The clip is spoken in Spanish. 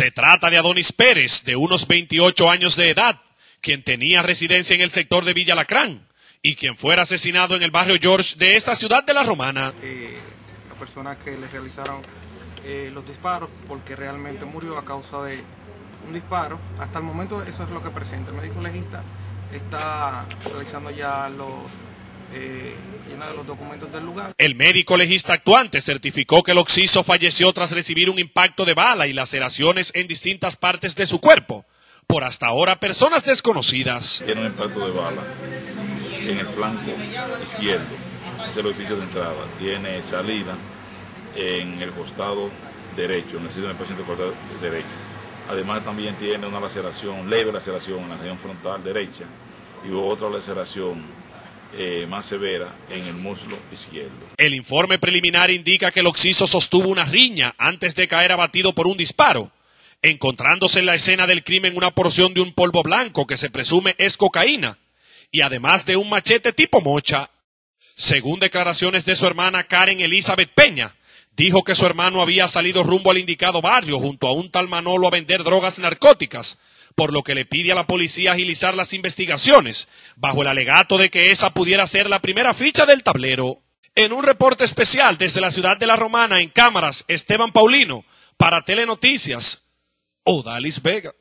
Se trata de Adonis Pérez, de unos 28 años de edad, quien tenía residencia en el sector de Villa Lacrán y quien fuera asesinado en el barrio George de esta ciudad de La Romana. Eh, la persona que le realizaron eh, los disparos porque realmente murió a causa de un disparo. Hasta el momento eso es lo que presenta. El médico legista está realizando ya los eh, de los documentos del lugar. El médico legista actuante certificó que el occiso falleció tras recibir un impacto de bala y laceraciones en distintas partes de su cuerpo. Por hasta ahora, personas desconocidas. Tiene un impacto de bala en el flanco izquierdo, es el orificio de entrada. Tiene salida en el costado derecho, en el paciente costado derecho. Además también tiene una laceración, leve laceración en la región frontal derecha y otra laceración eh, más severa en el muslo izquierdo. El informe preliminar indica que el occiso sostuvo una riña antes de caer abatido por un disparo, encontrándose en la escena del crimen una porción de un polvo blanco que se presume es cocaína, y además de un machete tipo mocha. Según declaraciones de su hermana Karen Elizabeth Peña, dijo que su hermano había salido rumbo al indicado barrio junto a un tal Manolo a vender drogas narcóticas, por lo que le pide a la policía agilizar las investigaciones, bajo el alegato de que esa pudiera ser la primera ficha del tablero. En un reporte especial desde la ciudad de La Romana en cámaras, Esteban Paulino, para Telenoticias, Odalis Vega.